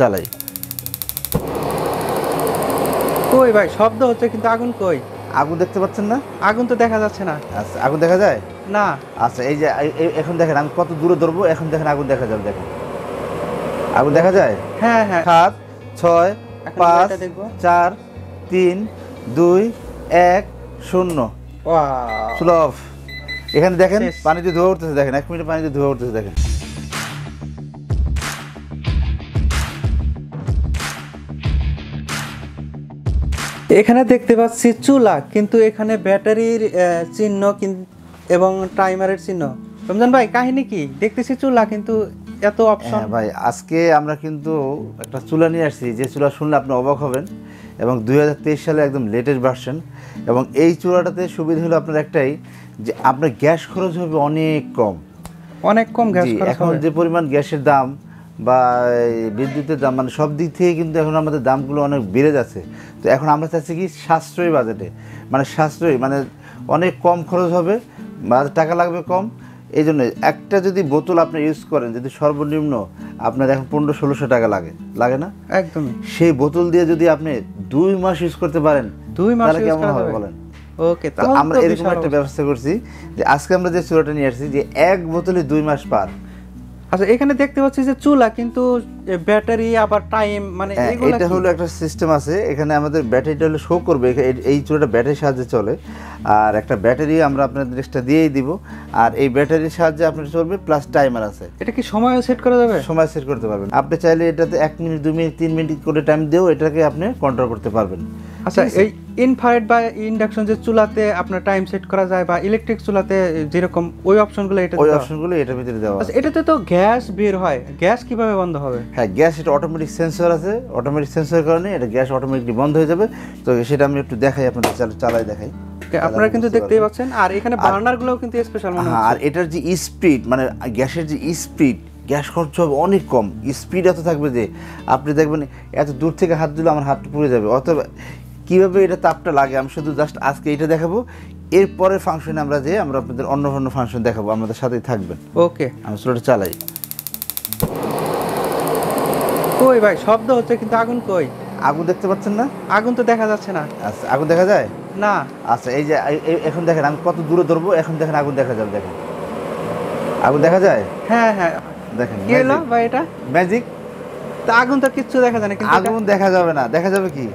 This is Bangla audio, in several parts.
চালাই। কই ভাই? শব্দ হচ্ছে কিন্তু আগুন কই? আগুন দেখতে পাচ্ছেন না? আগুন তো দেখা যাচ্ছে না। আচ্ছা আগুন দেখা যায়? না। আচ্ছা এই যে এখন দেখেন আমি কত দূরে ধরবো এখন দেখেন আগুন দেখা যাবে দেখেন। আগুন দেখা যায়? হ্যাঁ হ্যাঁ। সাত ছয় পাঁচ। চার তিন দুই এক শূন্য। Wow! স্লো এখানে দেখেন। পানিতে ধোয়া উঠতেছে দেখেন এক মিনিট পানিতে ধোয়া উঠতেছে দেখেন। এখানে দেখতে পাচ্ছি চুলা কিন্তু এখানে ব্যাটারির চিহ্ন এবং টাইমারের চিহ্ন। রমজান ভাই কাহিনী কি? দেখতেছি চুলা কিন্তু এত অপশন হ্যাঁ ভাই আজকে আমরা কিন্তু একটা চুলা নিয়ে আসছি। যে চুলা শুনলে আপনি অবাক হবেন। এবং দুই হাজার তেইশ সালে একদম লেটেস্ট ভার্সন এবং এই চুলাটাতে সুবিধা হলো আপনার একটাই যে আপনার গ্যাস খরচ হবে অনেক কম। অনেক কম গ্যাস এখন যে পরিমাণ গ্যাসের দাম বা বিদ্যুতের দাম মানে সব দিক থেকে কিন্তু এখন আমাদের দামগুলো অনেক বেড়ে যাচ্ছে। তো এখন আমরা চাচ্ছি কি সাশ্রয়ী বাজেটে। মানে সাশ্রয়ী মানে অনেক কম খরচ হবে বা টাকা লাগবে কম। এই জন্য একটা যদি বোতল আপনি ইউজ করেন যদি সর্বনিম্ন আপনার এখন পনেরো ষোলোশো টাকা লাগে লাগে না? একদম সেই বোতল দিয়ে যদি আপনি দুই মাস ইউজ করতে পারেন দুই মাস কেমন হবে বলেন? ওকে তাহলে আমরা এরকম একটা ব্যবস্থা করছি যে আজকে আমরা যে চুলাটা নিয়ে আসছি যে এক বোতলে দুই মাস পার। আচ্ছা এখানে দেখতে পাচ্ছি যে চুলা কিন্তু ব্যাটারি আবার টাইম মানে হ্যাঁ, এটা হলো একটা সিস্টেম আছে এখানে আমাদের ব্যাটারিটা হলো শো করবে এই- চুলাটা ব্যাটারির সাহায্যে চলে। আর একটা ব্যাটারি আমরা আপনাদের এক্সট্রা দিয়েই দিব। আর এই ব্যাটারির সাহায্যে আপনার চলবে প্লাস টাইমার আছে। এটা কি সময় সেট করা যাবে? সময় সেট করতে পারবেন। আপনি চাইলে এটাতে এক মিনিট দুই মিনিট তিন মিনিট করে টাইম দিয়েও এটাকে আপনি কন্ট্রোল করতে পারবেন। আচ্ছা এই ইনফ্রারেড বা ইন্ডাকশন যে চুলাতে আপনার টাইম সেট করা যায় বা ইলেকট্রিক চুলাতে যেরকম ওই অপশনগুলো এটা ওই অপশনগুলো এটার ভিতরে দেওয়া আছে। আচ্ছা এটাতে তো গ্যাস বের হয়। গ্যাস কীভাবে বন্ধ হবে? হ্যাঁ গ্যাস এটা অটোমেটিক সেন্সর আছে। অটোমেটিক সেন্সর কারণে এটা গ্যাস অটোমেটিকলি বন্ধ হয়ে যাবে। তো সেটা আমি একটু দেখাই আপনাদের চাল- চালাই দেখাই। আপনারা কিন্তু দেখতেই পাচ্ছেন। আর এখানে বার্নার গুলোও কিন্তু স্পেশাল মনে হ্যাঁ, হচ্ছে। আর এটার যে স্পিড মানে গ্যাসের যে স্পিড গ্যাস খরচ হবে অনেক কম। স্পিড এত থাকবে যে আপনি দেখবেন এত দূর থেকে হাত দিলে আমার হাতটা পুড়ে যাবে। অথবা কীভাবে এটা তাপটা লাগে? আমি শুধু জাস্ট আজকে এটা দেখাবো। এরপরের ফাংশনে আমরা যে আমরা আপনাদের অন্য অন্য ফাংশন দেখাবো। আমাদের সাথেই থাকবেন। ওকে আমি স্লোটা চালাই। কই ভাই? শব্দ হচ্ছে কিন্তু আগুন কই? আগুন দেখতে পাচ্ছেন না? আগুন তো দেখা যাচ্ছে না। আচ্ছা আগুন দেখা যায়? না। আচ্ছা এই যে এখন দেখেন আমি কত দূরে ধরবো এখন দেখেন আগুন দেখা যাবে দেখেন। আগুন দেখা যায়? হ্যাঁ হ্যাঁ। দেখেন কি হলো ভাই এটা? ম্যাজিক তা আগুন তো কিচ্ছু দেখা যায় না কিন্তু আগুন দেখা যাবে না। দেখা যাবে কি?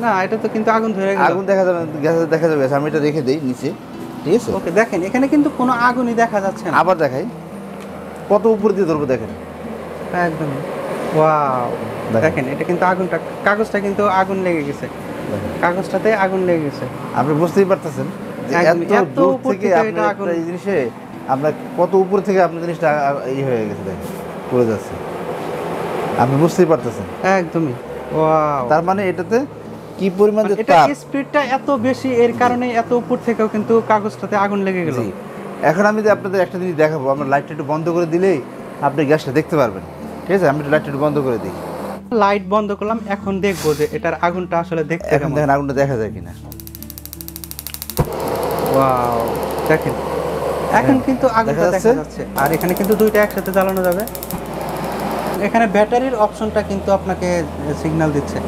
না এটা তো কিন্তু আগুন ধরে গেল। আগুন দেখা যাবে দেখা যাবে আমি এটা রেখে দিই নিচে ঠিক আছে? ওকে দেখেন এখানে কিন্তু কোনো আগুনই দেখা যাচ্ছে না। আবার দেখাই। কত উপর দিয়ে ধরবো দেখেন। একদম। ওয়াও। দেখেন। এটা কিন্তু আগুনটা কাগজটা কিন্তু আগুন লেগে গেছে। কাগজটাতে আগুন লেগে গেছে। আপনি বুঝতেই পারতেছেন এত দূর থেকে আপনার এই জিনিসে আপনার কত উপর থেকে আপনার জিনিসটা আ- আ- ই হয়ে গেছে দেখেন পড়ে যাচ্ছে। আপনি বুঝতেই পারতেছেন। একদমই। ওয়াও তার মানে এটাতে কি পরিমাণ এটা স্পিডটা এত বেশি এর কারণে এত উপর থেকেও কিন্তু কাগজটাতে আগুন লেগে গেল। এখন আমি যে আপনাদের একটা জিনিস দেখাবো আমরা লাইটটা একটু বন্ধ করে দিলেই আপনি গ্যাসটা দেখতে পারবেন। ঠিক আছে? আমি লাইটটা একটু বন্ধ করে দিই। লাইট বন্ধ করলাম এখন দেখব যে এটার আগুনটা আসলে দেখতে এখন কেমন। দেখেন আগুনটা দেখা যায় কিনা। ওয়াও দেখেন। এখন কিন্তু আগুনটা দেখা? যাচ্ছে। আর এখানে কিন্তু দুইটা একসাথে জ্বালানো যাবে। এখানে ব্যাটারির অপশনটা কিন্তু আপনাকে সিগন্যাল দিচ্ছে।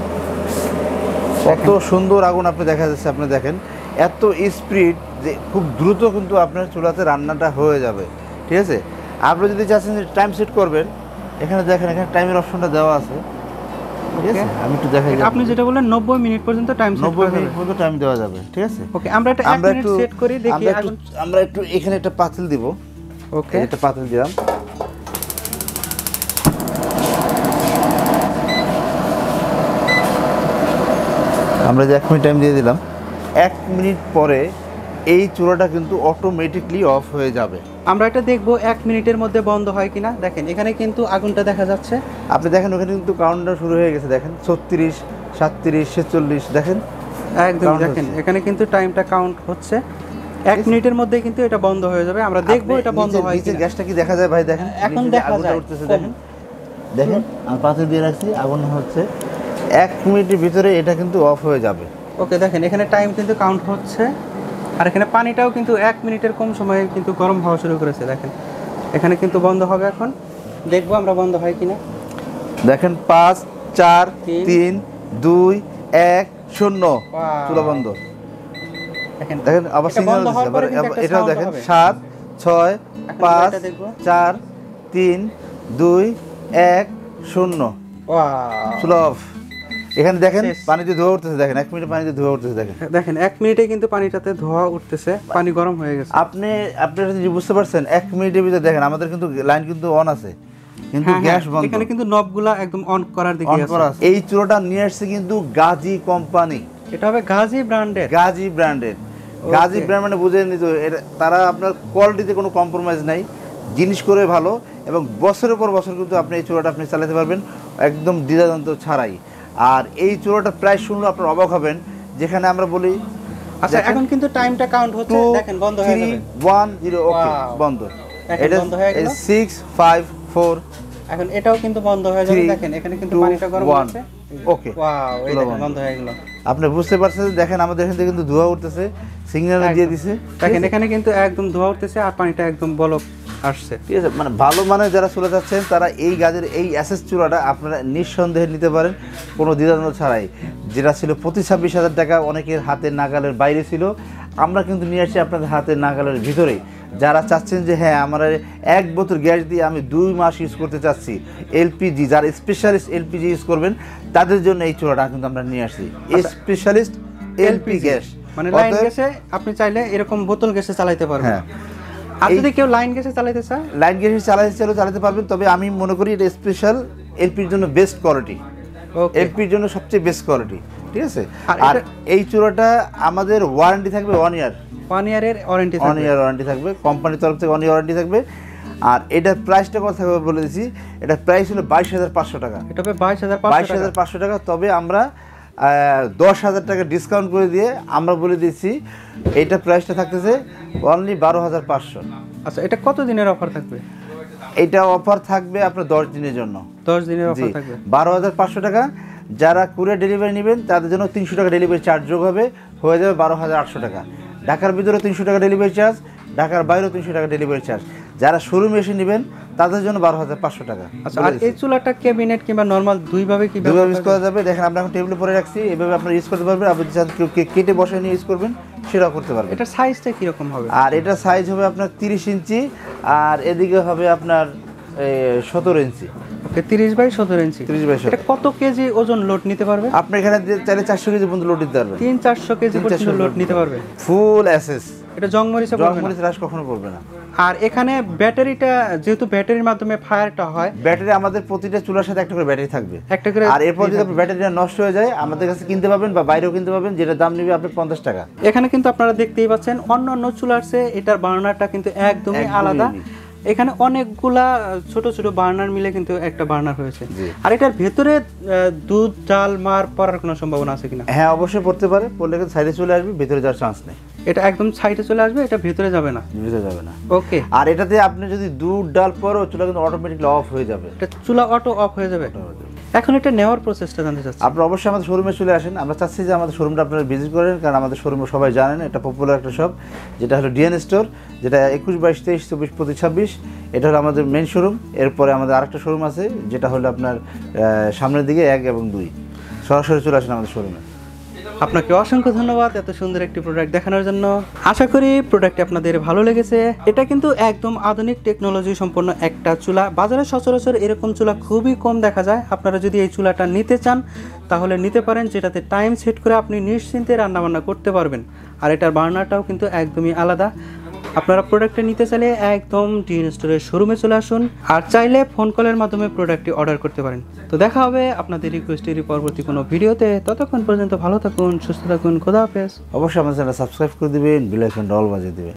কত সুন্দর আগুন আপনি দেখা যাচ্ছে আপনি দেখেন। এত স্পিড যে খুব দ্রুত কিন্তু আপনার চুলাতে রান্নাটা হয়ে যাবে ঠিক আছে? আপনি যদি চাচ্ছেন যে টাইম সেট করবেন এখানে দেখেন এখানে টাইমের অপশনটা দেওয়া আছে। ঠিক আছে? আমি একটু দেখাই আপনি যেটা বললেন নব্বই মিনিট পর্যন্ত টাইম সেট মিনিট পর্যন্ত টাইম দেওয়া যাবে ঠিক আছে? ওকে আমরা এটা আমরা একটু সেট করি দেখি আমরা একটু এখানে একটা পাতিল দিব। ওকে একটা পাতিল দিলাম। আমরা যে এক মিনিট টাইম দিয়ে দিলাম এক মিনিট পরে এই চূড়াটা কিন্তু অটোমেটিকলি অফ হয়ে যাবে। আমরা এটা দেখব এক মিনিটের মধ্যে বন্ধ হয় কিনা। দেখেন এখানে কিন্তু আগুনটা দেখা যাচ্ছে। আপনি দেখেন ওখানে কিন্তু কাউন্টার শুরু হয়ে গেছে দেখেন। ছত্রিশ সাতত্রিশ ছেচল্লিশ দেখেন। একদম দেখেন এখানে কিন্তু টাইমটা কাউন্ট হচ্ছে। এক মিনিটের মধ্যে কিন্তু এটা বন্ধ হয়ে যাবে। আমরা দেখব এটা বন্ধ হয় নিচে। গ্যাসটা কি দেখা যায় ভাই? দেখেন এখন দেখা যায়, উঠতেছে দেখেন। দেখেন আমি পাথর দিয়ে রাখছি আগুন হচ্ছে। এক মিনিটের ভিতরে এটা কিন্তু অফ হয়ে যাবে। ওকে দেখেন এখানে টাইম কিন্তু কাউন্ট হচ্ছে। আর এখানে পানিটাও কিন্তু এক মিনিটের কম সময়ে কিন্তু গরম হওয়া শুরু করেছে দেখেন। এখানে কিন্তু বন্ধ হবে এখন। দেখব আমরা বন্ধ হয় কিনা। দেখেন পাঁচ চার তিন, দুই এক শূন্য. চুলা বন্ধ। দেখেন আবার সিগন্যাল এটাও দেখেন সাত ছয় পাঁচ। চার তিন দুই এক শূন্য! চুলা অফ এখানে দেখেন পানিতে ধোয়া উঠতেছে দেখেন এক মিনিটে পানিতে ধোয়া উঠতেছে দেখেন। দেখেন এক মিনিটে কিন্তু পানিটাতে ধোয়া উঠতেছে পানি গরম হয়ে গেছে। আপনি বুঝতে পারছেন এক মিনিটের ভিতরে দেখেন আমাদের কিন্তু লাইন কিন্তু অন আছে। কিন্তু হ্যাঁ, গ্যাস হ্যাঁ, বন্ধ। এখানে কিন্তু নবগুলা একদম অন করার দিকে আছে। এই চুলাটা নিয়ে আসছে কিন্তু গাজী কোম্পানি। এটা হবে গাজী ব্র্যান্ডের। গাজী ব্র্যান্ডের। গাজী ব্র্যান্ড মানে বুঝে নিত তারা আপনার কোয়ালিটিতে কোনো কম্প্রোমাইজ নাই। জিনিস করে ভালো এবং বছরের পর বছর কিন্তু আপনি এই চুলাটা আপনি চালাতে পারবেন একদম দ্বিধাদ্বন্দ্ব ছাড়াই। আর এই চুলাটা প্রায় শুনলে আপনার অবাক হবেন যেখানে আমরা বলি আচ্ছা এখন কিন্তু টাইমটা কাউন্ট হচ্ছে দেখেন বন্ধ হয়ে যাবে ওয়ান জিরো ওকে বন্ধ এটা বন্ধ হয়ে গেল। সিক্স ফাইভ ফোর এখন এটাও কিন্তু বন্ধ হয়ে যাবে দেখেন এখানে কিন্তু পানিটা গরম হচ্ছে Okay. ওয়াও এই দেখেন বন্ধ। হয়ে গেল আপনি বুঝতে পারছেন দেখেন আমাদের এখান কিন্তু ধোয়া উঠতেছে সিগন্যাল দিয়ে দিছে দেখেন এখানে কিন্তু একদম ধোয়া উঠতেছে আর পানিটা একদম বলক আসছে। ঠিক আছে মানে ভালো মানে যারা চলে যাচ্ছেন তারা এই গাজের এই অ্যাসেস চূড়াটা আপনারা নিঃসন্দেহে নিতে পারেন কোনো দ্বিধাদ্বন্দ্ব ছাড়াই। যেটা ছিল প্রতি ছাব্বিশ হাজার টাকা অনেকের হাতের নাগালের বাইরে ছিল। আমরা কিন্তু নিয়ে আসছি আপনাদের হাতের নাগালের ভিতরেই। যারা চাচ্ছেন যে হ্যাঁ আমার এক বোতল গ্যাস দিয়ে আমি দুই মাস ইউজ করতে চাচ্ছি এলপিজি যারা স্পেশালিস্ট এলপিজি ইউজ করবেন তাদের জন্য এই চূড়াটা কিন্তু আমরা নিয়ে আসছি স্পেশালিস্ট এলপি গ্যাস। মানে লাইন গ্যাসে আপনি চাইলে এরকম বোতল গ্যাসে চালাইতে পারবেন। হ্যাঁ। আর যদি কেউ লাইন গ্যাসে চালাতে চায়? লাইন গ্যাস চালাতে চাইলেও চালাতে পারবেন তবে আমি মনে করি এটা স্পেশাল এলপির জন্য বেস্ট কোয়ালিটি এলপির জন্য সবচেয়ে বেস্ট কোয়ালিটি ঠিক আছে? আর আর এই চূড়াটা আমাদের ওয়ারেন্টি থাকবে ওয়ান ইয়ার ওয়ান ইয়ারের ওয়ারেন্টি ওয়ান ইয়ার ওয়ারেন্টি থাকবে কোম্পানির তরফ থেকে ওয়ান ইয়ার ওয়ারেন্টি থাকবে। আর এটার প্রাইসটা কথা থাকবে বলে দিচ্ছি এটার প্রাইস হলো বাইশ হাজার পাঁচশো টাকা। এটা বাইশ হাজার বাইশ হাজার পাঁচশো টাকা তবে আমরা দশ হাজার টাকা ডিসকাউন্ট করে দিয়ে আমরা বলে দিচ্ছি এইটার প্রাইসটা থাকতেছে অনলি বারো হাজার পাঁচশো। আচ্ছা এটা কত দিনের অফার থাকবে? এটা অফার থাকবে আপনার দশ দিনের জন্য। দশ দিনের অফার থাকবে। বারো হাজার পাঁচশো টাকা। যারা কুরিয়ার ডেলিভারি নেবেন তাদের জন্য তিনশো টাকা ডেলিভারি চার্জ যোগ হবে হয়ে যাবে বারো হাজার আটশো টাকা। ঢাকার ভিতরে তিনশো টাকা ডেলিভারি চার্জ ঢাকার বাইরেও তিনশো টাকা ডেলিভারি চার্জ যারা শোরুমে এসে নেবেন তাদের জন্য বারো হাজার পাঁচশো টাকা। আচ্ছা আর এই চুলাটা ক্যাবিনেট কিংবা নর্মাল দুইভাবে কি দুইভাবে ইউজ করা যাবে। দেখেন আমরা এখন টেবিলে পরে রাখছি। এভাবে আপনারা ইউজ করতে পারবেন। আপনি চান কেউ কেটে বসে নিয়ে ইউজ করবেন সেটাও করতে পারবেন। এটা সাইজটা কীরকম হবে? আর এটা সাইজ হবে আপনার তিরিশ ইঞ্চি আর এদিকে হবে আপনার সতেরো ইঞ্চি। ওকে তিরিশ বাই সতেরো ইঞ্চি। তিরিশ বাই এটা কত কেজি ওজন লোড নিতে পারবে? আপনি এখানে চাইলে চারশো কেজি পর্যন্ত লোড পারবেন। তিন চারশো কেজি পর্যন্ত লোড নিতে পারবে। ফুল অ্যাসেস এটা জংমরিচে জলমরিচ হ্রাস কখনো পড়বে না। আর এখানে ব্যাটারিটা যেহেতু ব্যাটারির মাধ্যমে ফায়ারটা হয় ব্যাটারি আমাদের প্রতিটা চুলার সাথে একটা করে ব্যাটারি থাকবে। একটা করে আর এরপর যদি আপনার ব্যাটারিটা নষ্ট হয়ে যায় আমাদের কাছে কিনতে পাবেন বা বাইরেও কিনতে পাবেন যেটা দাম নেবে আপনি পঞ্চাশ টাকা। এখানে কিন্তু আপনারা দেখতেই পাচ্ছেন অন্য অন্য চুলার চেয়ে এটার বার্নারটা কিন্তু একদমই আলাদা। এখানে অনেকগুলা ছোট ছোট বার্নার মিলে কিন্তু একটা বার্নার হয়েছে। আর এটার ভেতরে দুধ ডাল মার পড়ার কোনো সম্ভাবনা আছে কিনা? হ্যাঁ অবশ্যই পড়তে পারে পড়লে কিন্তু সাইডে চলে আসবে ভিতরে যাওয়ার চান্স নেই। এটা একদম সাইডে চলে আসবে এটা ভেতরে যাবে না। ভিতরে যাবে না। ওকে। আর এটাতে আপনি যদি দুধ ডাল পরও চুলা কিন্তু অটোমেটিকলি অফ হয়ে যাবে। এটা চুলা অটো অফ হয়ে যাবে। এখন এটা নেওয়ার প্রসেসটা জানতে চাচ্ছি। আপনারা অবশ্যই আমাদের শোরুমে চলে আসেন। আমরা চাচ্ছি যে আমাদের শোরুমটা আপনারা ভিজিট করেন কারণ আমাদের শোরুমে সবাই জানেন এটা পপুলার একটা শপ যেটা হলো ডিএন স্টোর যেটা একুশ বাইশ তেইশ চব্বিশ পঁচিশ ছাব্বিশ এটা হলো আমাদের মেন শোরুম এরপরে আমাদের আরেকটা শোরুম আছে যেটা হলো আপনার সামনের দিকে এক এবং দুই। সরাসরি চলে আসেন আমাদের শোরুমে আপনাকে অসংখ্য ধন্যবাদ এত সুন্দর একটি প্রোডাক্ট দেখানোর জন্য। আশা করি প্রোডাক্টটি আপনাদের ভালো লেগেছে। এটা কিন্তু একদম আধুনিক টেকনোলজি সম্পন্ন একটা চুলা। বাজারে সচরাচর এরকম চুলা খুবই কম দেখা যায়। আপনারা যদি এই চুলাটা নিতে চান, তাহলে নিতে পারেন, যেটাতে টাইম সেট করে আপনি নিশ্চিন্তে রান্নাবান্না করতে পারবেন। আর এটার বার্নারটাও কিন্তু একদমই আলাদা। আপনারা প্রোডাক্টটা নিতে চাইলে একদম ডিএন স্টোরের শোরুমে চলে আসুন আর চাইলে ফোন কলের মাধ্যমে প্রোডাক্টটি অর্ডার করতে পারেন। তো দেখা হবে আপনাদের রিকোয়েস্টের পরবর্তী কোনো ভিডিওতে ততক্ষণ পর্যন্ত ভালো থাকুন, সুস্থ থাকুন, খোদা হাফেজ। অবশ্যই আমার চ্যানেল সাবস্ক্রাইব করে দিবেন বেল আইকনটা অল বাজিয়ে দিবেন।